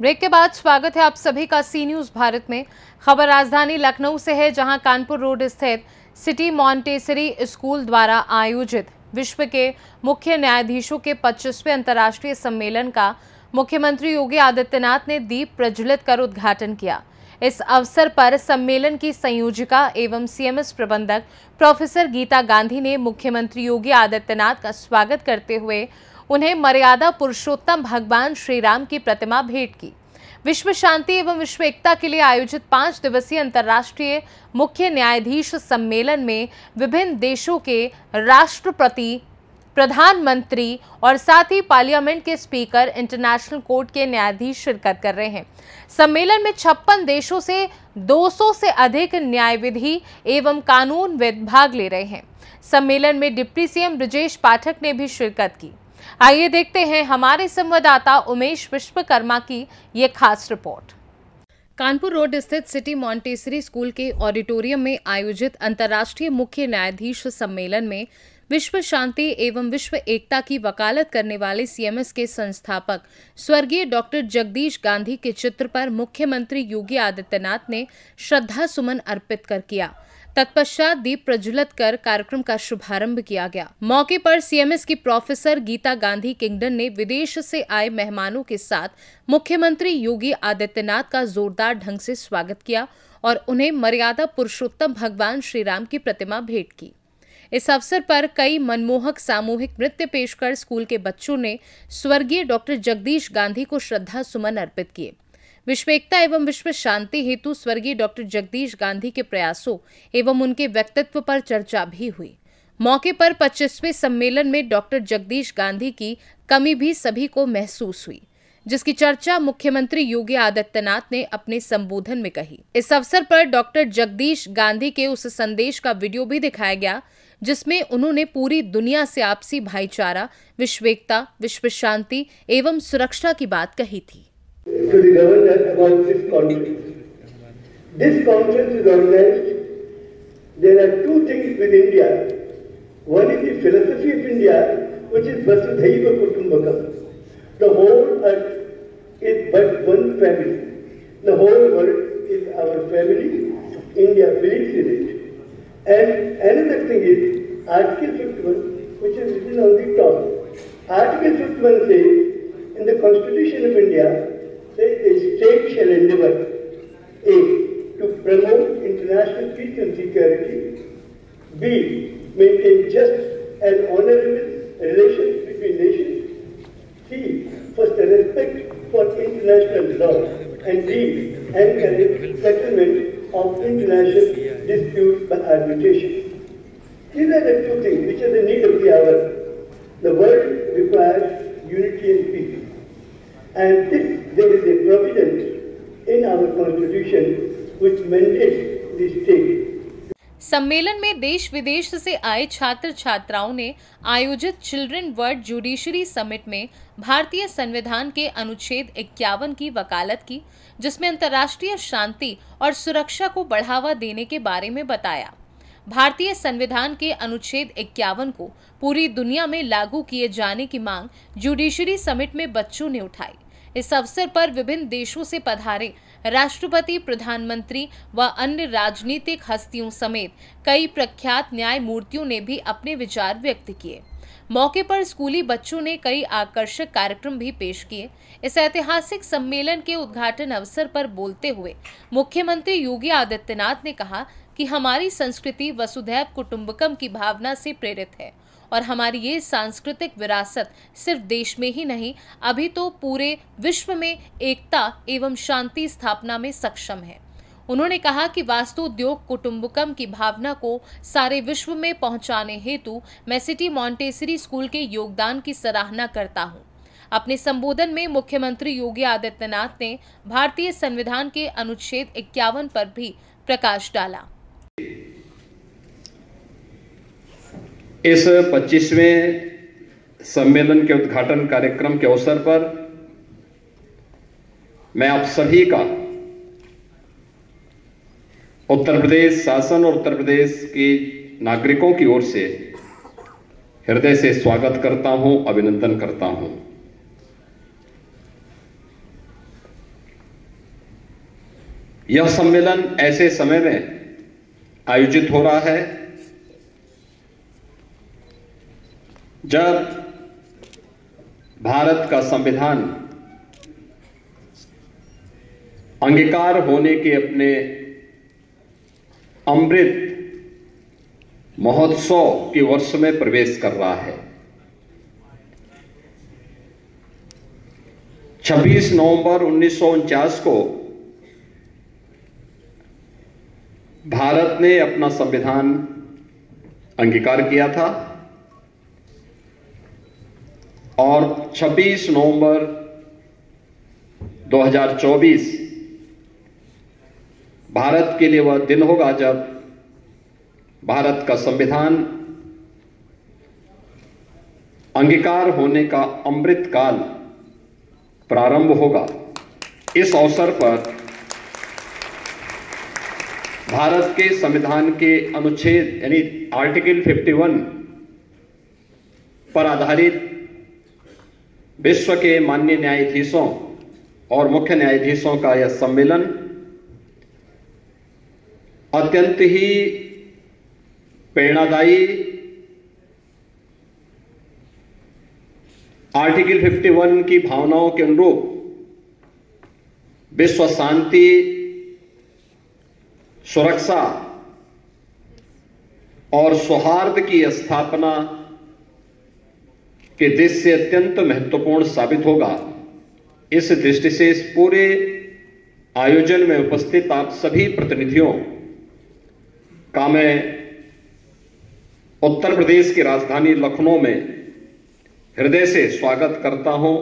Break के बाद स्वागत है आप सभी का सी न्यूज़ भारत में। खबर राजधानी लखनऊ से है, जहाँ कानपुर रोड स्थित सिटी मॉन्टेसरी स्कूल द्वारा आयोजित विश्व के मुख्य न्यायाधीशों के 25वें अंतर्राष्ट्रीय सम्मेलन का मुख्यमंत्री योगी आदित्यनाथ ने दीप प्रज्वलित कर उद्घाटन किया। इस अवसर पर सम्मेलन की संयोजिका एवं सीएमएस प्रबंधक प्रोफेसर गीता गांधी ने मुख्यमंत्री योगी आदित्यनाथ का स्वागत करते हुए उन्हें मर्यादा पुरुषोत्तम भगवान श्री राम की प्रतिमा भेंट की। विश्व शांति एवं विश्व एकता के लिए आयोजित पाँच दिवसीय अंतर्राष्ट्रीय मुख्य न्यायाधीश सम्मेलन में विभिन्न देशों के राष्ट्रपति प्रधानमंत्री और साथ ही पार्लियामेंट के स्पीकर इंटरनेशनल कोर्ट के न्यायाधीश शिरकत कर रहे हैं। सम्मेलन में छप्पन देशों से 200 से अधिक न्याय विधि एवं कानूनविद भाग ले रहे हैं। सम्मेलन में डिप्टी सीएम ब्रजेश पाठक ने भी शिरकत की। आइए देखते हैं हमारे संवाददाता उमेश विश्वकर्मा की ये खास रिपोर्ट। कानपुर रोड स्थित सिटी मॉन्टेसरी स्कूल के ऑडिटोरियम में आयोजित अंतर्राष्ट्रीय मुख्य न्यायाधीश सम्मेलन में विश्व शांति एवं विश्व एकता की वकालत करने वाले सीएमएस के संस्थापक, स्वर्गीय डॉक्टर जगदीश गांधी के चित्र पर मुख्यमंत्री योगी आदित्यनाथ ने श्रद्धा सुमन अर्पित कर किया। तत्पश्चात दीप प्रज्वलित कर कार्यक्रम का शुभारंभ किया गया। मौके पर सीएमएस की प्रोफेसर गीता गांधी किंगडन ने विदेश से आए मेहमानों के साथ मुख्यमंत्री योगी आदित्यनाथ का जोरदार ढंग से स्वागत किया और उन्हें मर्यादा पुरुषोत्तम भगवान श्री राम की प्रतिमा भेंट की। इस अवसर पर कई मनमोहक सामूहिक नृत्य पेश कर स्कूल के बच्चों ने स्वर्गीय डॉक्टर जगदीश गांधी को श्रद्धा सुमन अर्पित किए। विश्व एकता एवं विश्व शांति हेतु स्वर्गीय डॉक्टर जगदीश गांधी के प्रयासों एवं उनके व्यक्तित्व पर चर्चा भी हुई। मौके पर 25वें सम्मेलन में डॉक्टर जगदीश गांधी की कमी भी सभी को महसूस हुई, जिसकी चर्चा मुख्यमंत्री योगी आदित्यनाथ ने अपने संबोधन में कही। इस अवसर पर डॉक्टर जगदीश गांधी के उस संदेश का वीडियो भी दिखाया गया जिसमें उन्होंने पूरी दुनिया से आपसी भाईचारा विश्व एकता विश्व शांति एवं सुरक्षा की बात कही थी। The whole world is our family. India believes in it. And another thing is Article 51, which is written on the top. Article 51 says, in the Constitution of India, says the state shall endeavor A. to promote international peace and security, B. maintain just and honorable relations between nations, C. foster respect for international law, and D. encourage settlement of international disputes by arbitration. These are the two things which are the need of the hour. The world requires unity and peace. And this, there is a provision in our constitution which mandates the state सम्मेलन में देश विदेश से आए छात्र छात्राओं ने आयोजित चिल्ड्रन वर्ल्ड जुडिशरी समिट में भारतीय संविधान के अनुच्छेद इक्यावन की वकालत की, जिसमें अंतर्राष्ट्रीय शांति और सुरक्षा को बढ़ावा देने के बारे में बताया। भारतीय संविधान के अनुच्छेद इक्यावन को पूरी दुनिया में लागू किए जाने की मांग जुडिशरी समिट में बच्चों ने उठाई। इस अवसर पर विभिन्न देशों से पधारे राष्ट्रपति, प्रधानमंत्री व अन्य राजनीतिक हस्तियों समेत कई प्रख्यात न्यायमूर्तियों ने भी अपने विचार व्यक्त किए। मौके पर स्कूली बच्चों ने कई आकर्षक कार्यक्रम भी पेश किए। इस ऐतिहासिक सम्मेलन के उद्घाटन अवसर पर बोलते हुए मुख्यमंत्री योगी आदित्यनाथ ने कहा कि हमारी संस्कृति वसुधैव कुटुंबकम की भावना से प्रेरित है। और हमारी ये सांस्कृतिक विरासत सिर्फ़ देश में ही नहीं, अभी तो पूरे विश्व में एकता एवं शांति स्थापना में सक्षम है। उन्होंने कहा कि वास्तु उद्योग कुटुंबकम की भावना को सारे विश्व में पहुँचाने हेतु मैं सिटी मॉन्टेसरी स्कूल के योगदान की सराहना करता हूँ। अपने संबोधन में मुख्यमंत्री योगी आदित्यनाथ ने भारतीय संविधान के अनुच्छेद इक्यावन पर भी प्रकाश डाला। इस 25वें सम्मेलन के उद्घाटन कार्यक्रम के अवसर पर मैं आप सभी का उत्तर प्रदेश शासन और उत्तर प्रदेश के नागरिकों की ओर से हृदय से स्वागत करता हूँ, अभिनंदन करता हूँ। यह सम्मेलन ऐसे समय में आयोजित हो रहा है जब भारत का संविधान अंगीकार होने के अपने अमृत महोत्सव के वर्ष में प्रवेश कर रहा है 26 नवंबर उन्नीस सौ उनचास को भारत ने अपना संविधान अंगीकार किया था। और 26 नवंबर 2024 भारत के लिए वह दिन होगा जब भारत का संविधान अंगीकार होने का अमृत काल प्रारंभ होगा। इस अवसर पर भारत के संविधान के अनुच्छेद, यानी आर्टिकल 51 पर आधारित विश्व के मान्य न्यायाधीशों और मुख्य न्यायाधीशों का यह सम्मेलन अत्यंत ही प्रेरणादायी आर्टिकल 51 की भावनाओं के अनुरूप विश्व शांति, सुरक्षा और सौहार्द की स्थापना के देश से अत्यंत महत्वपूर्ण साबित होगा। इस दृष्टि से इस पूरे आयोजन में उपस्थित आप सभी प्रतिनिधियों का मैं उत्तर प्रदेश की राजधानी लखनऊ में हृदय से स्वागत करता हूँ।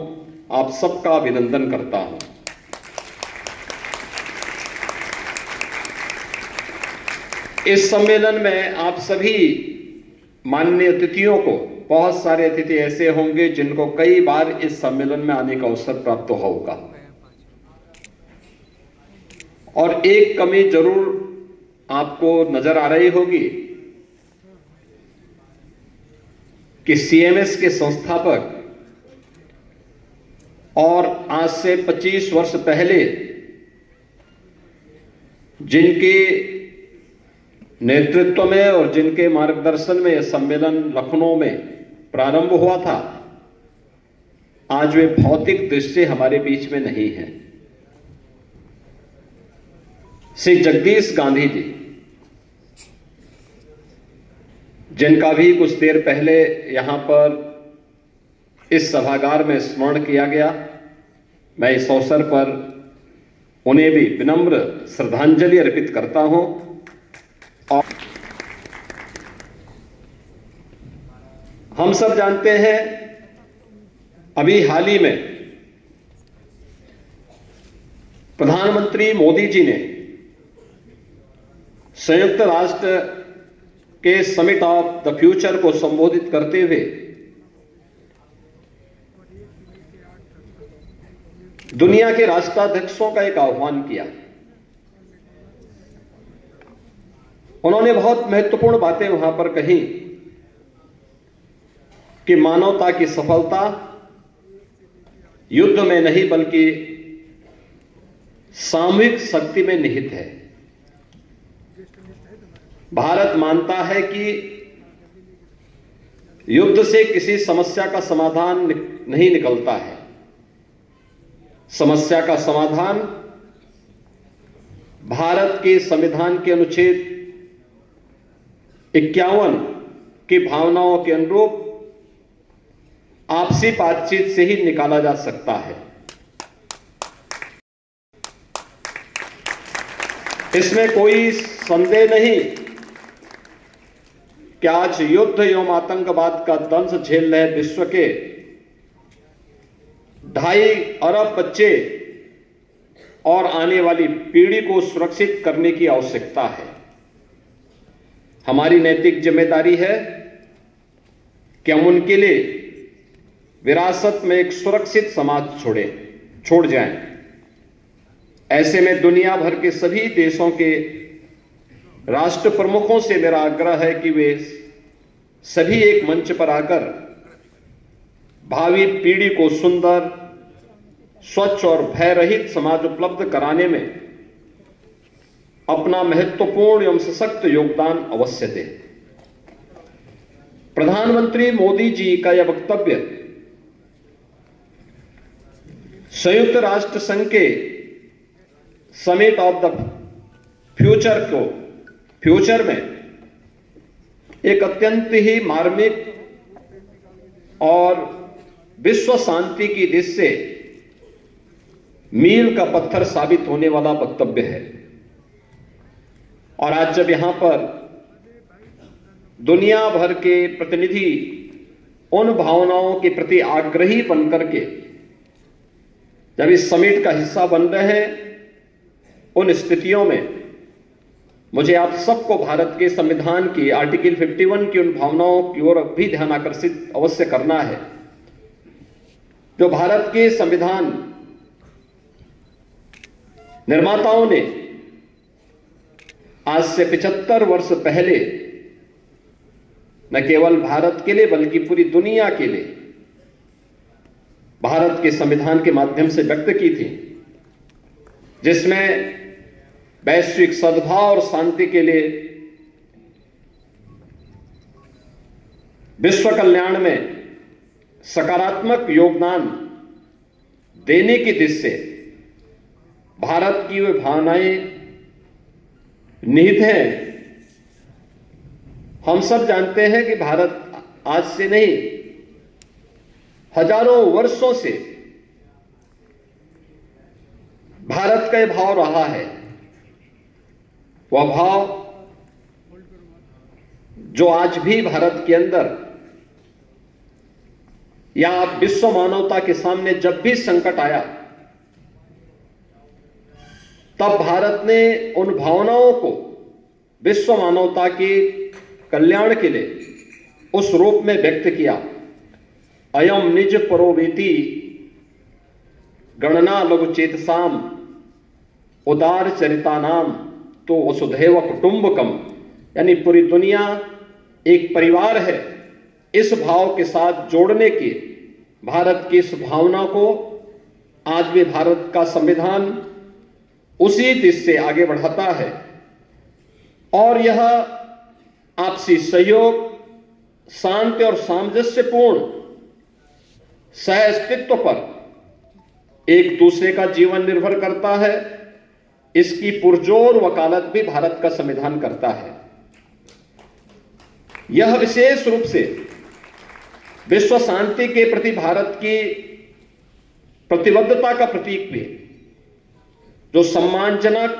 आप सबका अभिनंदन करता हूँ। इस सम्मेलन में आप सभी माननीय अतिथियों को बहुत सारे अतिथि ऐसे होंगे जिनको कई बार इस सम्मेलन में आने का अवसर प्राप्त होगा। और एक कमी ज़रूर आपको नज़र आ रही होगी कि सीएमएस के संस्थापक और आज से 25 वर्ष पहले जिनके नेतृत्व में और जिनके मार्गदर्शन में यह सम्मेलन लखनऊ में प्रारंभ हुआ था। आज वे भौतिक दृष्टि हमारे बीच में नहीं है। श्री जगदीश गांधी जी, जिनका भी कुछ देर पहले यहाँ पर इस सभागार में स्मरण किया गया, मैं इस अवसर पर उन्हें भी विनम्र श्रद्धांजलि अर्पित करता हूँ। हम सब जानते हैं, अभी हाल ही में प्रधानमंत्री मोदी जी ने संयुक्त राष्ट्र के समिट ऑफ़ द फ्यूचर को संबोधित करते हुए दुनिया के राष्ट्राध्यक्षों का एक आह्वान किया। उन्होंने बहुत महत्वपूर्ण बातें वहाँ पर कही कि मानवता की सफलता युद्ध में नहीं, बल्कि सामूहिक शक्ति में निहित है। भारत मानता है कि युद्ध से किसी समस्या का समाधान नहीं निकलता है। समस्या का समाधान भारत के संविधान के अनुच्छेद इक्यावन की भावनाओं के अनुरूप आपसी बातचीत से ही निकाला जा सकता है। इसमें कोई संदेह नहीं कि आज युद्ध एवं आतंकवाद का दंश झेल रहे विश्व के ढाई अरब बच्चे और आने वाली पीढ़ी को सुरक्षित करने की आवश्यकता है। हमारी नैतिक ज़िम्मेदारी है कि हम उनके लिए विरासत में एक सुरक्षित समाज छोड़े, छोड़ जाएँ। ऐसे में दुनिया भर के सभी देशों के राष्ट्र प्रमुखों से मेरा आग्रह है कि वे सभी एक मंच पर आकर भावी पीढ़ी को सुंदर, स्वच्छ और भय रहित समाज उपलब्ध कराने में अपना महत्वपूर्ण एवं सशक्त योगदान अवश्य दें। प्रधानमंत्री मोदी जी का यह वक्तव्य संयुक्त राष्ट्र संघ के समिट ऑफ़ द फ्यूचर को फ्यूचर में एक अत्यंत ही मार्मिक और विश्व शांति की दृष्टि से मील का पत्थर साबित होने वाला वक्तव्य है। और आज जब यहाँ पर दुनिया भर के प्रतिनिधि उन भावनाओं के प्रति आग्रही बनकर के जब इस समिट का हिस्सा बन रहे हैं, उन स्थितियों में मुझे आप सबको भारत के संविधान की आर्टिकल 51 की उन भावनाओं की ओर भी ध्यान आकर्षित अवश्य करना है। जो भारत के संविधान निर्माताओं ने आज से 75 वर्ष पहले न केवल भारत के लिए, बल्कि पूरी दुनिया के लिए भारत के संविधान के माध्यम से व्यक्त की थी, जिसमें वैश्विक सद्भाव और शांति के लिए विश्व कल्याण में सकारात्मक योगदान देने की दिशा से भारत की वे भावनाएँ निहित हैं। हम सब जानते हैं कि भारत आज से नहीं हज़ारों वर्षों से भारत का भाव रहा है। वह भाव जो आज भी भारत के अंदर या विश्व मानवता के सामने जब भी संकट आया, तब भारत ने उन भावनाओं को विश्व मानवता के कल्याण के लिए उस रूप में व्यक्त किया। अयम निज परोवेती गणना लघु चेतसाम, उदार चरिता नाम तो वसुधैव कुटुंबकम यानी पूरी दुनिया एक परिवार है। इस भाव के साथ जोड़ने की भारत की इस भावना को आज भी भारत का संविधान उसी दिश से आगे बढ़ाता है। और यह आपसी सहयोग, शांति और सामंजस्यपूर्ण सह अस्तित्व पर। एक दूसरे का जीवन निर्भर करता है। इसकी पुरजोर वकालत भी भारत का संविधान करता है। यह विशेष रूप से विश्व शांति के प्रति भारत की प्रतिबद्धता का प्रतीक भी जो सम्मानजनक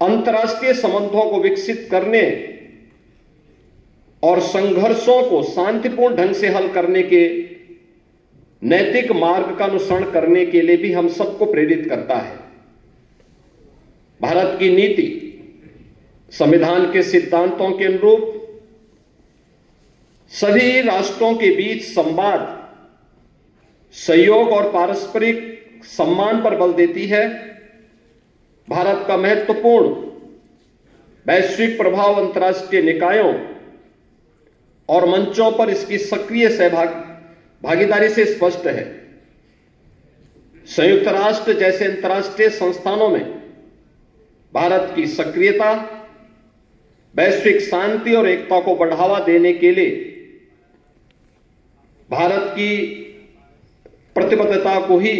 अंतर्राष्ट्रीय संबंधों को विकसित करने और संघर्षों को शांतिपूर्ण ढंग से हल करने के नैतिक मार्ग का अनुसरण करने के लिए भी हम सबको प्रेरित करता है। भारत की नीति, संविधान के सिद्धांतों के अनुरूप, सभी राष्ट्रों के बीच संवाद, सहयोग और पारस्परिक सम्मान पर बल देती है। भारत का महत्वपूर्ण, वैश्विक प्रभाव अंतर्राष्ट्रीय निकायों और मंचों पर इसकी सक्रिय सहभाग भागीदारी से स्पष्ट है। संयुक्त राष्ट्र जैसे अंतर्राष्ट्रीय संस्थानों में भारत की सक्रियता, वैश्विक शांति और एकता को बढ़ावा देने के लिए भारत की प्रतिबद्धता को ही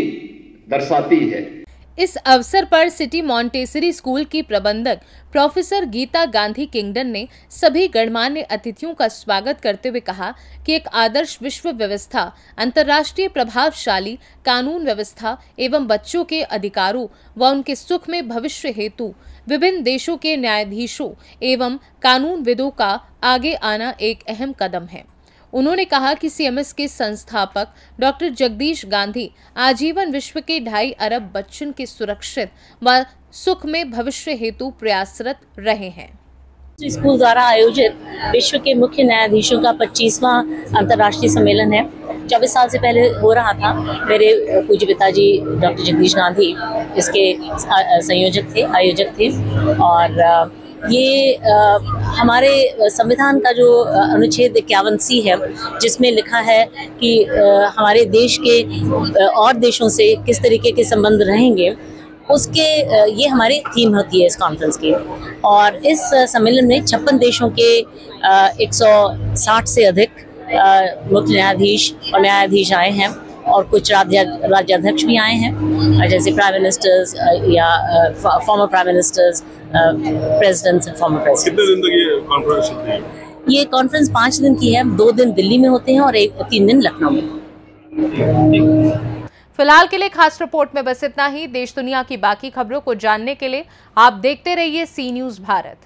दर्शाती है। इस अवसर पर सिटी मॉन्टेसरी स्कूल की प्रबंधक प्रोफेसर गीता गांधी किंगडन ने सभी गणमान्य अतिथियों का स्वागत करते हुए कहा कि एक आदर्श विश्व व्यवस्था, अंतर्राष्ट्रीय प्रभावशाली कानून व्यवस्था एवं बच्चों के अधिकारों व उनके सुख में भविष्य हेतु विभिन्न देशों के न्यायाधीशों एवं कानून विदों का आगे आना एक अहम कदम है। उन्होंने कहा कि सीएमएस के संस्थापक डॉक्टर जगदीश गांधी आजीवन विश्व के ढाई अरब बच्चों के सुरक्षित व सुख में भविष्य हेतु प्रयासरत रहे हैं। स्कूल द्वारा आयोजित विश्व के मुख्य न्यायाधीशों का 25वां अंतर्राष्ट्रीय सम्मेलन है। चौबीस साल से पहले हो रहा था। मेरे पूज्य पिताजी डॉक्टर जगदीश गांधी इसके संयोजक थे, आयोजक थे और ये आ, हमारे संविधान का जो अनुच्छेद इक्यावन सी है जिसमें लिखा है कि आ, हमारे देश के और देशों से किस तरीके के संबंध रहेंगे उसके ये हमारी थीम होती है इस कॉन्फ्रेंस की। और इस सम्मेलन में छप्पन देशों के 160 से अधिक मुख्य न्यायाधीश और न्यायाधीश आए हैं। और कुछ राज्य राज्याध्यक्ष भी आए हैं जैसे प्राइम मिनिस्टर्स या former prime ministers presidents and former कितने दिन तक ये कॉन्फ्रेंस चलती है? ये कॉन्फ्रेंस पाँच दिन की है दो दिन दिल्ली में होते हैं और एक तीन दिन लखनऊ में। फ़िलहाल के लिए खास रिपोर्ट में बस इतना ही। देश दुनिया की बाकी खबरों को जानने के लिए आप देखते रहिए सी न्यूज़ भारत।